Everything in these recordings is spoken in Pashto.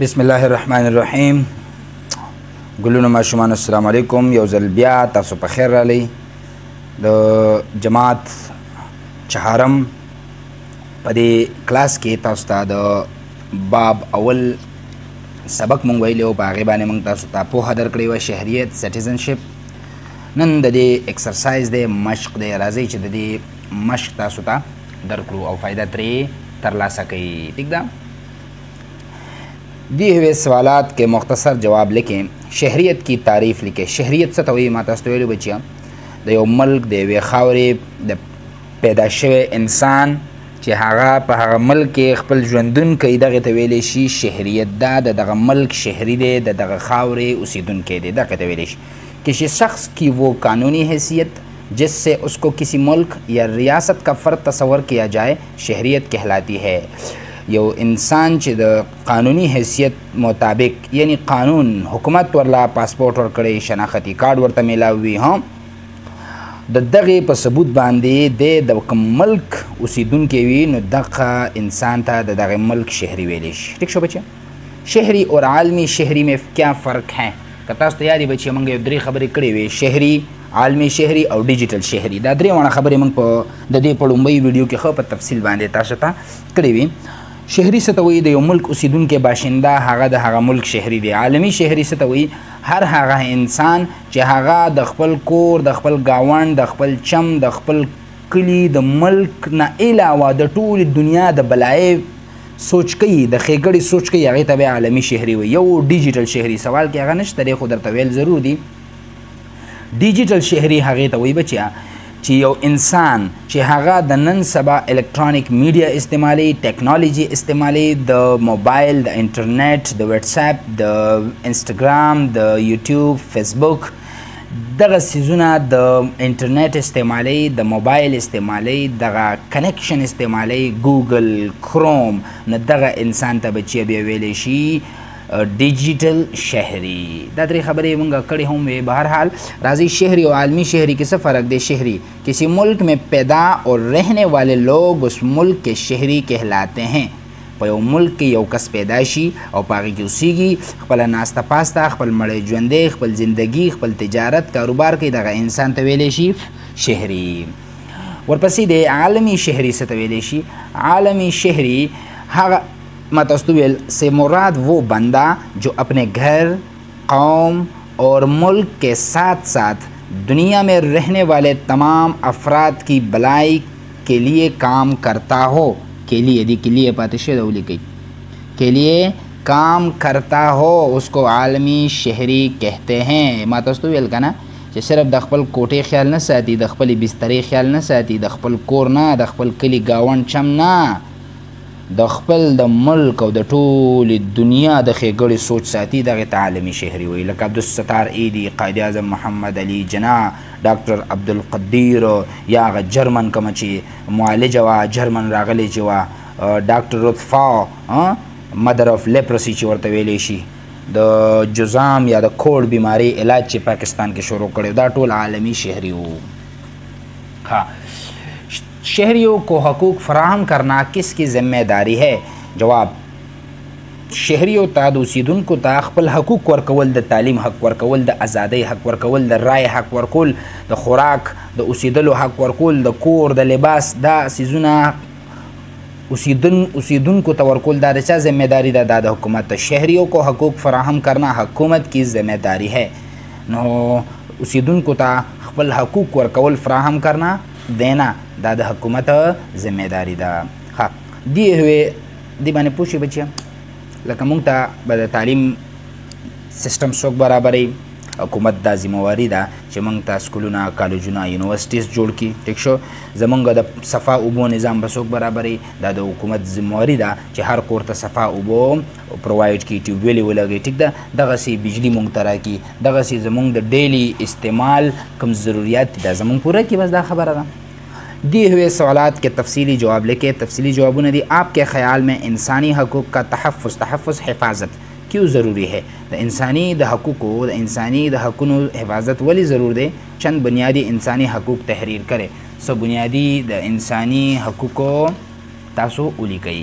بسم الله الرحمن الرحیم ګلونو ماشومان السلام علیکم یو ځل بیا تاسو په خیر را لئ د جماعت چهارم په دې کلاس کې تاسو ته د باب اول سبق مونږ ویلی او په هغې باندې مونږ تاسو ته پوهه درکړې وه شهریت سټیزنشپ نن د دې ایکسرسایز دی مشق دی راځئ چې د دې مشق تاسو ته درکړو او فایده ترې ترلاسه کوي ټیک ده دی هوی سوالات کې مختصر جواب لیکې شهریت کی تعریف لیکې شهریت څه ته وایي ما تاسو ته ویلو بچیا د یو ملک د یوې خاورې د پیدا شوی انسان چې هغه په هغه ملک کې خپل ژوندون کوي دغه ته ویل شي شهریت دا د دغه ملک شهري دی د دغه خاورې اوسیدونکی دی دغه ته ویل شي کسی شخص کی وو قانوني حیثیت جس سے اس کو کسی ملک یا ریاست کا فرد تصور کیا جائے شهریت کهلاتی ہے یو انسان چې د قانوني حیثیت مطابق یعنی قانون حکومت ورلا پاسپورت ورکړي شناختی کارت ورته ملاوي ها د دغه په ثبوت باندې د د کوم ملک اوسیدونکو وی نو دغه انسان ته د دغه ملک شهري ویل شي ټیک شو بچا شهري او عالمي شهري مې کیا فرق ہے که تاسو ته یادې به چې موږ یو درې خبرې کړې وې شهري عالمي شهري او ډیجیټل شهري دا درې وړه خبرې موږ په د دې په لومبۍ ویډیو کې خو په تفصیل باندې تاسو ته کړې وې شهري څه ته وایي د یو ملک اوسیدونکی باشنده هغه د هغه ملک شهري دی عالمي شهري څه ته وایي هر هغه انسان چې هغه د خپل کور د خپل گاوند د خپل چم د خپل کلي د ملک نه علاوه د ټولې دنیا د بلایې سوچ کوي د ښېګړې سوچ کوي هغې ته بیا عالمي شهري وي یو ډیجیټل شهري سوال کې هغه نشته دی خو درته ویل ضرور دي ډیجیټل شهري هغې ته وایي بچیا چې یو انسان چې هغه د نن سبا الکترونیک میډیا استعمالي ټیکنالوژي استعمالي د موبایل د انټرنیټ د واتس اپ د انستګرام د یوټیوب فیسبوک دغه سیزونه د انټرنیټ استعمالي د موبایل استعمالي دغه کنیکشن استعمالي ګوګل کروم نو دغه انسان ته به چې بیا ویلی شي ډیجیټل شهري دا درې خبرې مونږه کړې هم وې به هر حال راځي شهري او عالمي شهري کې څه فرق دی شهري کسی ملک میں پیدا اور رہنے والے لوگ اس ملک کے شهري کہلاتے ہیں په یو ملک کې یو کس پیدا شي او په هغې کې اوسېږي خپله ناسته پاسته خپل مړی ژوندی خپل زندګي خپل تجارت کاروبار کوي دغه انسان ته ویلی شي شهري ورپسې دی عالمي شهري څه ته ویلی شي عالمي شهري هغه ما تاسو ته ویل سه مراد وو بنده جو خپل ګر قوم او ملک کې سات سات دنیا مې رهنه والے تمام افراد کی بلای کې لیه کام کرتا هو کې لیه دې کې لیه پاتې شوی ده ولیکئ کې لیه کام کرتا هو اوس کو عالمي شهري کهته هې ما تاسو ته ویل که نه چې صرف د خپل کوټې خیال نه ساتي د خپلې بسترې خیال نه ساتي د خپل کور نه د خپل کلي ګاونډ چم نه د خپل د ملک او د ټولې دنیا د ښېګړې سوچ ساتي، دغې ته عالمي شهري وایي، لکه عبدالستار ایدي، قائد اعظم محمد علي جناح، ډاکټر عبدالقدیر یا هغه جرمن کومه چې معالجه وه، جرمن راغلې چې وه، ډاکټر رود فاو، مدر اف لیپرسي چې ورته ویلې شي، د جذام یا د کوړ بیمارۍ علاج چې پاکستان کې شروع کړی و، دا ټول عالمي شهري وو. ښه. شهریو کو حقوق فراهم کرنا کس کی ذمه داری هی؟ جواب، شهریو ته د اوسیدونکو ته خپل حقوق ورکول د تعلیم حق ورکول، د ازادۍ حق ورکول، د رای حق ورکول، د خوراک د اوسیدلو حق ورکول، د کور د لباس دا څیزونه اوسیدونکو ته ورکول دا د چا ذمه داری ده؟ دا د حکومت ده. شهریو کو حقوق فراهم کرنا حکومت کی ذمه داری هی؟ نو اوسیدونکو ته خپل حقوق ورکول فراهم کرنا. دینا دا د حکومت ذمہ داری ده ها دی هوی دی باندې پوښي بچیا لکه مونږ ته به د تعلیم سیستم څوک برابرې حکومت دا ذمہ واری ده چې مونږ ته سکولونه کالجونه یونیورسټیز جوړ کړي ټیک شو زمونږ د صفا اوبو نظام به څوک برابرې دا د حکومت ذمہ واری ده چې هر کور ته صفا اوبو پرووایډ کی ټیوب ویلې ولګي ټیک ده دغه سي بجلی مونږ ته راکي دغه سي زمونږ د ډیلی استعمال کوم ضروریات دا زمونږ پوره کی بس دا خبره ده دی ہوئے سوالات کې تفصیلی جواب لیکې تفصیلی جوابونه دي آپ کې خیال میں انسانی حقوق کا تحفظ تحفظ حفاظت کیو ضروری ہے د انسانی د حقوقو د انسانی د حقونو حفاظت ولی ضرور دی چند بنیادی انسانی حقوق تحریر کرے سو بنیادی د انسانی حقوقو تاسو ولیکئ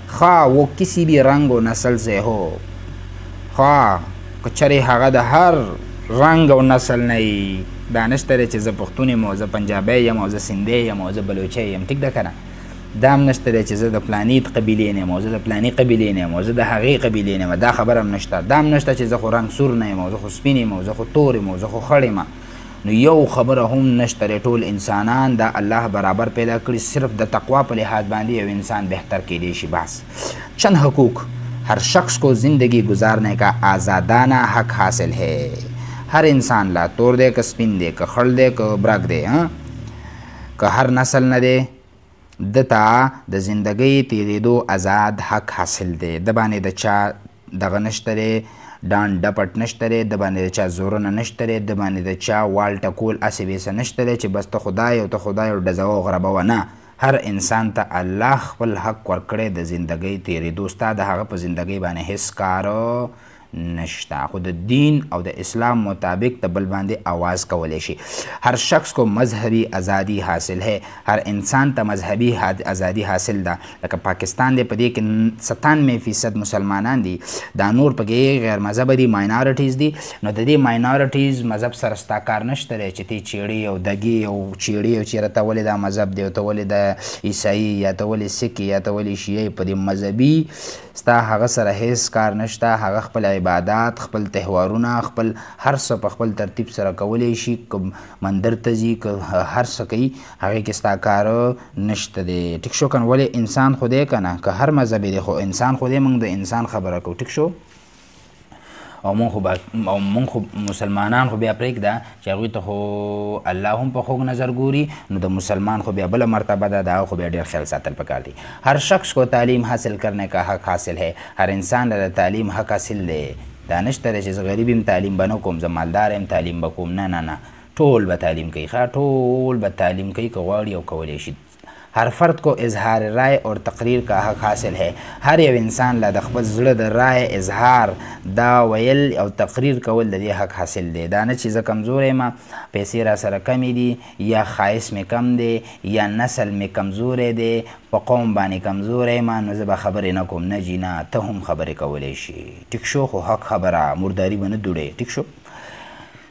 خا و کسی بی رنګ او نسل زه هو خا که چرې هغه د هر رنګ او نسل نه یي دا نشته دی چې زه پښتون یم او زه پنجابی یم او زه سندی یم او زه بلوچی یم ټیک ده که نه دا هم نشته دی چې زه د پلاني قبیلې نه یم او زه د پلاني قبیلې نه یم او زه د هغې قبیلې نه یم دا خبره هم نشته دا هم نشته چې زه خو رنګ سور نه یم او زه خو سپین یم او زه خو تور یم او زه خو خړ یم نو یو خبره هم نشته دی ټول انسانان د الله برابر پیدا کړي صرف د تقوا په لحاظ باندې یو انسان بهتر کېدی شي بس چند حقوق هر شخص کو زندگی گزارنے کا آزادانه حق حاصل ہے هر انسان لا تور دی که سپین دی که خړ دی که برګ دی که هر نسل نه دی دتا د زندګۍ تیریدو آزاد حق حاصل دی د باندې د چا دغه نشته دی ډان ډپټ نشته دی دباندې د چا زورنه نشته دی دباندې د چا وال ټکول اسې بیسه نشته دی چې بس ته خدای یو ته خدای او ډزوه او غربوه نه هر انسان ته الله خپل حق ورکړی د زندګۍ تیریدو ستا د هغه په زندګۍ باندې هیڅ کار نشته خو د دین او د اسلام مطابق ته بل باندې आवाज کولې شي هر شخص کو مذهبي ازادي حاصل ہے هر انسان ته مذهبي ازادي حاصل ده لکه پاکستان دی په دې کې 97 فیصد مسلمانان دي دا نور پکې غیر مذهب دي ماینارټیز دي نو د دې ماینارټیز مذهب سره ستا کار نشته دی چې ته چیړې او دګې او چیړې او چیرې ته ولې دا مذهب دی او ته ولې د عیسائی یا ته ولې سکھ یا ته ولې شیعه په دې مذهبي ستا هغه سره هیڅ کار نشته هغه خپل عبادت خپل تهوارونه خپل هر څه په خپل ترتیب سره کولی شي مندر ته ځي هر څه کوي هغې کې ستا کار نشته دې ټیک شو کنه ولې انسان خو دې کنه که هر مذهبې دې خو انسان خو دې مونږ د انسان خبره کو ټیک شو او مونږ خو با او مونږ خو مسلمانان خو بیا پرېږده چې هغوی ته خو الله هم په خوږ نظر ګوري نو د مسلمان خو بیا بله مرتبه ده دا خو بیا ډېر خیال ساتل پکار دي هر شخص کو تعلیم حاصل کرنے کا حق حاصل ہے هر انسان له تعلیم حق حاصل دی دا نشته چې زه غریب یم تعلیم به نه کوم زه مالدار یم تعلیم به کوم نه نه نه ټول به تعلیم کوي ښه ټول به تعلیم کوي که غواړي او کولی شي هر فرد کو اظهار رائے اور تقریر کا حق حاصل ہے هر یو انسان لا د خپل زړه د رائے اظهار دا ویل او تقریر کول د دې حق حاصل دی دا نه چې زه کمزوری یم پیسې را سره کمې دي یا خایس مې کم دی یا نسل مې کمزوری دی په قوم باندې کمزوری یم نو زه به خبرې نه کوم نه جی نه ته هم خبرې کولی شي ټیک شو خو حق خبره مرداری به نه دوړې ټیک شو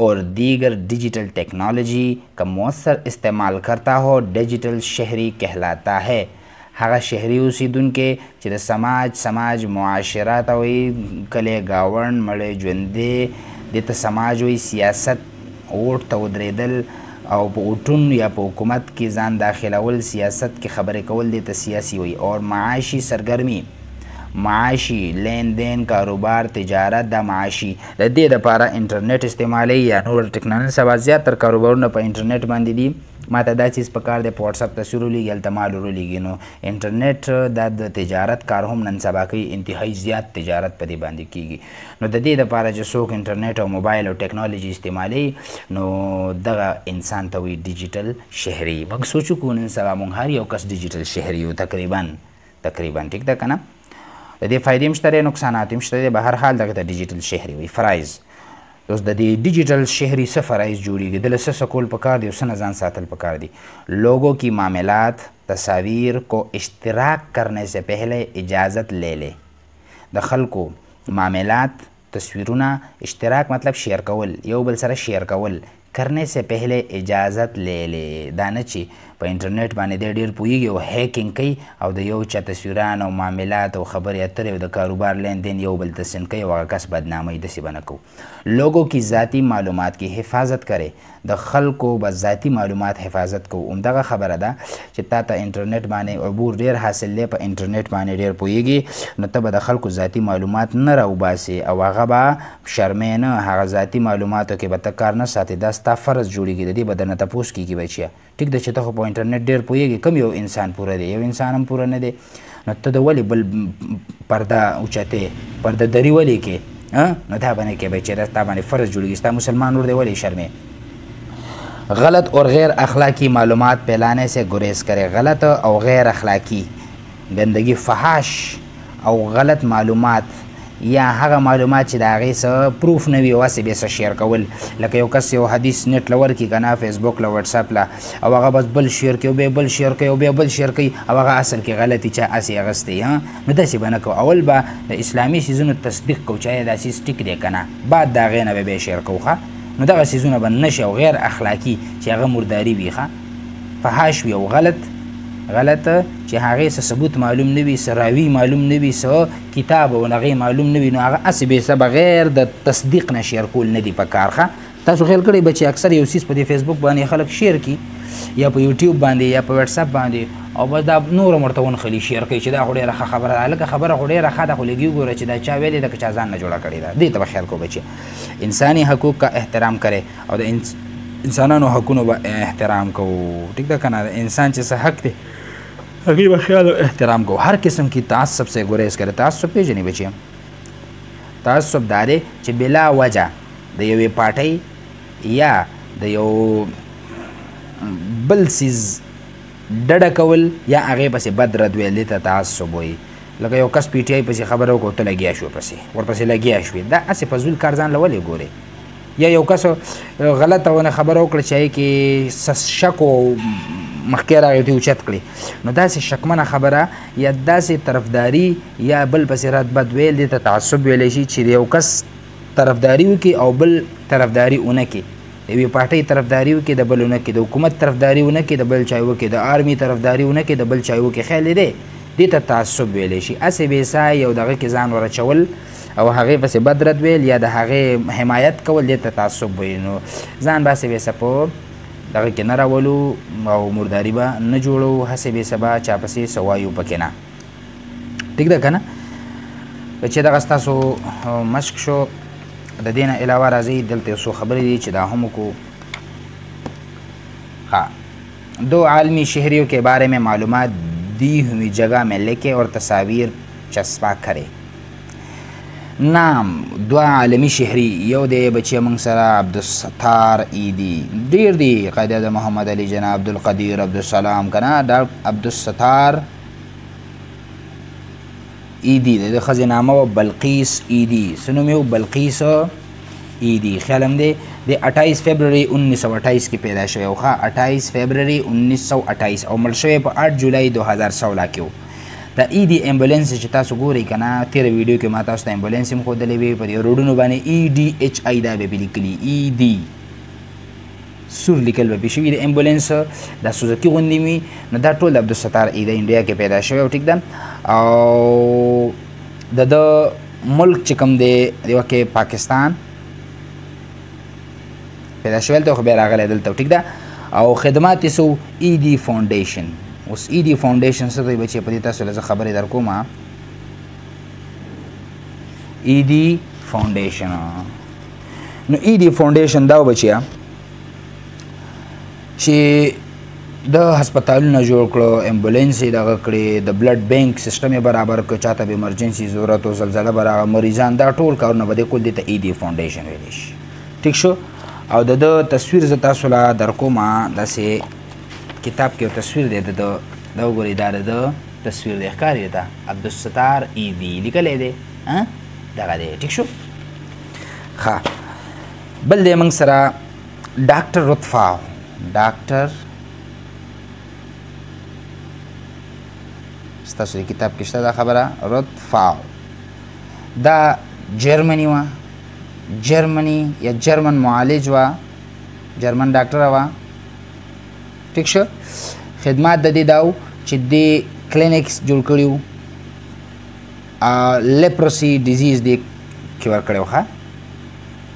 اور دیگر ڈیجیٹل ټیکنالوجي که موثر استعمال کرتا هو ډیجیټل شهري کهلاتا هې هغه شهري اوسیدونکی چې د سماج سماج معاشره ته وایي کلی ګاونډ مړی ژوندی دې ته سماج وایي سیاست اوټ ته ودریدل او په اوټون یا په حکومت کې ځان داخلول سیاست کې خبرې کول دې ته سیاسي وایي اور معاشي سرګرمي معاشي لین دین کاروبار تجارت دا معاشي د دې لپاره انټرنیټ استعمالوي یا نور ټکنالوژي سبا زیات تر کاروبارونه په انټرنیټ باندې دي ما ته دا چیز په کار دی په واتس اپ تصویر ولیږي هلته مال ورولیږي نو انټرنیټ دا د تجارت کار هم نن سبا کوي انتهایی زیات تجارت په دې باندې کیږي نو د دې لپاره چې څوک انټرنیټ او موبایل او ټکنالوژي استعمالوي نو دغه انسان ته وي ډیجیټل شهري موږ سوچ وکړو نن سبا موږ هر یو کس ډیجیټل شهري یو تقریبا تقریبا ټیک ده کنه د دې فائدې هم شته نقصانات هم شته به هر حال دغه ته ډیجیټل شهري وي فرایز اوس د دې ډیجیټل شهري څه فرایز جوړیږي د لسه سکول په کار دی او سنه ځان ساتل په کار دی لوګو کی معاملات تصاویر کو اشتراک کرنے سے پہلے اجازت لے لے د خلکو معاملات تصویرونه اشتراک مطلب شیر کول یو بل سره شیر کول کرنې سه پهلې اجازت لې لې دا نه چې په انټرنیټ باندې دی ډیر پوهیږي او هیکینګ کوي او د یو چا تصویران او معاملات او خبرې اترې او د کاروبار لین دین یو بل ته سینډ کوي او هغه کس بدناموي دسې به نه کوو لوګو کی ذاتی معلومات کی حفاظت کرې د خلکو به ذاتی معلومات حفاظت کوو همدغه خبره ده چې تا ته انټرنیټ باندې عبور ډیر حاصل دی په انټرنیټ باندې ډیر پوهیږي نو ته به د خلکو ذاتی معلومات نه راوباسې او هغه به شرمې نه هغه ذاتی معلوماتو کې به ته کار نه ساتې دا ستا فرض جوړیږي د دې به درنه تپوس کیږي بچیه. ټیک ده چې ته خو په انټرنیټ ډیر پوهیږې کوم یو انسان پوره دی یو انسان هم پوره نه دی نو ته د ولې بل پرده اوچته پرده دری ولې کې نو دا باندې کې به چې دا تا باندې فرض جوړیږي ستا مسلمان ور دی ولې شرمې غلط اور غیر اخلاقی معلومات پھیلانے سے گریز کرے غلط او غیر اخلاقی گندگی فحاش او غلط معلومات یا هغه معلومات چې د هغې څه پروف نه وي او هسې به څه شیر کول لکه یو کس یو حدیث نیټ له ورکړي که نه فیسبوک له وټساپ له او هغه بس بل شیر کوي او بیا بل شیر کوي او بیا بل شیر کوي او هغه اصل کې غلط وي چا هسې اخیستی نو داسې به نه کوو اول به د اسلامي څیزونو تصدیق کوو چې ایا دا څیز ټیک دی که نه بعد د هغې نه به بیا شیر کوو ښه نو دغه څیزونه به نشه او غیر اخلاقي چې هغه مرداري وي ښه فحاش وي او غلط غلط چې هغه څه ثبوت معلوم نه وي سراوي معلوم نه وي سو کتاب او هغه معلوم نه وي نو هغه اس به سبا غیر د تصدیق نه شیر کول نه دی په کارخه تاسو خیال کړئ بچي اکثر یو سیس په فیسبوک باندې خلک شیر کی یا په یوټیوب باندې یا په واتس اپ باندې او بس دا نور مرته ون خلی شیر کوي چې دا خو ډیره خبره ده لکه خبره خو ډیره ښه ده خو لګي ګوره چې دا چا ویلې ده که چا ځان نه جوړه کړې ده دې ته به خیال کو بچي انساني حقوق کا احترام کرے او د انسانانو حقونو به احترام کوو ټیک ده کنه د انسان چې څه حق دی هغه به خیال او احترام کو هر قسم کی تعصب سے ګریز کرے تعصب پیژنې بچی تعصب دا دی چې بلا وجه د یوې پارټۍ یا د یو بل سیز ډډه کول یا هغه پسې بد رد ویل ته تعصب وي لکه یو کس پی ټی آی پسې خبرو کو ته لګیا شو پسې ورپسې لګیا شو دا اسې فزول کار ځان لولې ګوره یا یو کس غلطه ونه خبره وکړه چې کې شک او مخکې راغی ته اوچت کړي نو داسې شکمنه خبره یا داسې طرفداري یا بل پسې رات بد ویل دي ته تعصب ویلی شي چې یو کس طرفداري وکړي او بل طرفداري ونه کړي د یوې پارټۍ طرفداري وکړي د بل ونه کړي د حکومت طرفداري ونه کړي د بل چا وکړي د آرمي طرفداري ونه کړي د بل چا وکړي خیال دی دې ته تعصب ویلی شي هسې بېسا یو دغه کې ځان ورچول او هغه پسې بد رد ویل یا د هغه حمایت کول دې ته تعصب وي نو ځان باسې بې څه په دغه کې نه راولو او مرداري به نه جوړو هسې بې څه به چا پسې څه وایو پکې نه ټیک ده که نه چې دغه ستاسو مشق شو د دې نه علاوه راځئ دلته یو څو خبرې دي چې دا هم وکړو ها دو عالمی شهریو کې باره مې معلومات دی هوی جګه مې لیکې اور تصاویر چسپا کرے نام دوا عالمی شهری یو دی بچی مونږ سره عبدالستار ایدی ډیر دی قاعده د محمد علی جنا عبدالقدیر عبدالسلام کنا دا عبدالستار ایدی د خزه نامه و بلقیس ایدی سنو میو بلقیس ایدی خیالم دی د 28 فبرری 1928 کې پیدا شوی او ښا 28 فبرری 1928 او مړ شوی په 8 جولای 2016 کې دا ای دی امبولانس چې تاسو ګورئ که نه تېره ویډیو کې ما تاسو ته امبولانس هم ښودلې وې په دې روډونو باندې ای ډي اچ آی دا به پې لیکلي ای دی سور لیکل به پې شوي د امبولانس دا سوزکي غوندې وي نو دا ټول د عبدالستار ای د انډیا کې پیدا شوی او ټیک ده او د د ملک چې کوم دی یو کې پاکستان پیدا شوی ته خو به راغلی دلته ټیک ده او خدمات سو ای دی فاونډیشن اوس ای دی فاونډیشن څه دی بچی په دې تاسو له خبرې در کوم ای دی فاونډیشن نو ای دی فاونډیشن دا بچیا چې د هسپتالونه جوړ کړو امبولانس یې دغه کړې د بلډ بانک سیستم یې برابر کړ چاته به ایمرجنسي ضرورت او زلزله به راغله مریضان دا ټول کارونه به د کول دي ته ایدي فاونډیشن ویلی شي ټیک شو او د د تصویر زه تاسو له در کوم داسې کتاب کې یو تصویر دی د د دا وګورئ دا د تصویر دی ښکاري درته عبدالستار ایدي لیکلی دی دغه دی ټیک شو ښه بل دی موږ سره ډاکټر رتفا ډاکټر ستاسو کتاب کې شته دا خبره رتفا دا جرمني و جرمني یا جرمن معالج و جرمن ډاکټر و ټیک شو خدمات د دې داو چې د کلینکس جوړ کړیو لیپروسی ډیزیز دی کیور کړیو ښه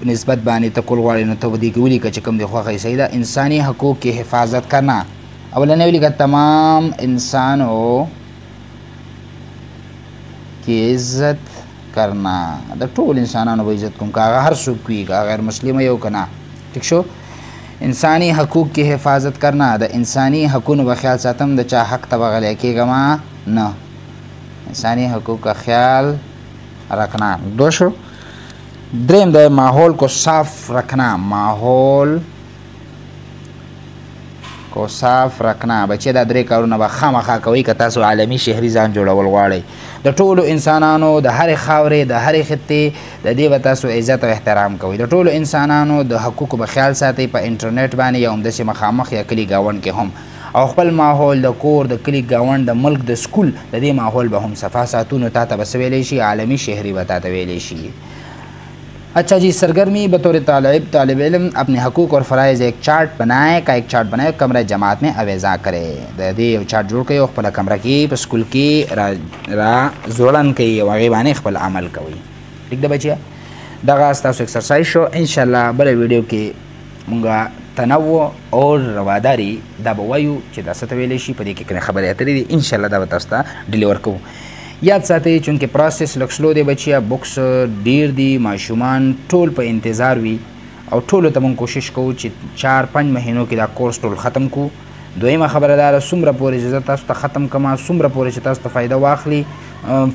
په نسبت باندې ته کول غواړي نو ته به دې کې ولیکه چې کوم دې خوښه یې صحیح ده انساني حقوق کې حفاظت کرنا اولنې ولیکه تمام انسانو کې عزت کرنا د ټول انسانانو به عزت کوم کاغه هر څوک وي کاغه غیر مسلم یو کنا ٹھیک شو انساني حقوق کې حفاظت کرنا د انساني حقوقو په خیال ساتم د چا حق ته بغلې کېږم نه انساني حقوق کا خیال رکھنا دو شو دریم د ماحول کو صاف رکھنا ماحول کو صاف رکنا بچې دا درې کارونه به خامخا کوئ که تاسو عالمي شهري ځان جوړول غواړئ د ټولو انسانانو د هرې خاورې د هرې خطې د دې به تاسو عزت او احترام کوئ د ټولو انسانانو د حقوقو به خیال ساتئ په انټرنیټ باندې یا همداسې مخامخ یا کلي ګاونډ کې هم او خپل ماحول د کور د کلي ګاونډ د ملک د سکول د دې ماحول به هم صفا ساتو نو تاته به څه ویلی شي عالمي شهري به تاته ویلی شي اچھا جی سرګرمي به تور طالب طالب علم اپني حقوق اور فرایض ایک چارټ بنائے کا ایک چارټ بنائے کمره جماعت مې اویزا کرے د دې یو چارټ جوړ کړي او خپل کمره کې په سکول کې را را زوړن کوي او هغه باندې خپل عمل کوي ټیک ده بچیا دغه تاسو ایکسرسایز شو ان شاء الله بل ویډیو کې مونږ تنوع اور رواداری دا به وایو چې دا څه ته ویلی شي په دې کې کومې خبرې اترې دي ان شاء الله دا به تاسو ته ډیلیور کوو یاد ساتئ چونکې پروسس لږ سلو دی بچیا بوکس ډیر دي ماشومان ټول په انتظار وي او ټولو ته مونږ کوشش کوو چې چار پنځ مهینو کې دا کورس ټول ختم کو دویمه خبره دا ده څومره پورې چې زه تاسو ته ختم کوم څومره پورې چې تاسو ته فایده واخلي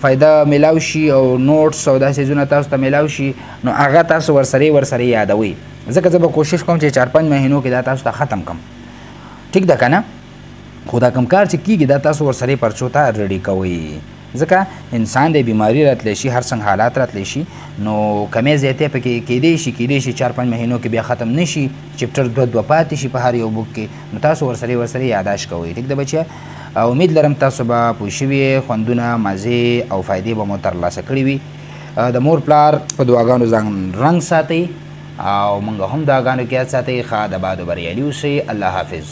فایده میلاو شي او نوټس او داسې ځونه تاسو ته میلاو شي نو هغه تاسو ورسره ورسره یادوي ځکه زه به کوشش کوم چې چار پنځ مهینو کې دا تاسو ته ختم کم ټیک ده کنه خو دا کم کار چې کیږي دا تاسو ورسره پرچو ته ریډي کوئ ځکه انسان د بیماری راتلی شي هر څنګه حالات راتلی شي نو کمې زیاتې پکې کېدی شي کېدی شي چار پنځ مهینو کې بیا ختم نشي چپټر دوه دوه پاتې شي په هر یو بوک کې نو تاسو ورسره ورسره یاداش کوئ ټیک ده بچیا امید لرم تاسو به پوه شوي خوندونه مزې او فایدې به مو ترلاسه کړې وي د مور پلار په دعاګانو ځان رنګ ساتي او موږ هم دعاګانو کې ساتي ښه د باد بریالي اوسئ الله حافظ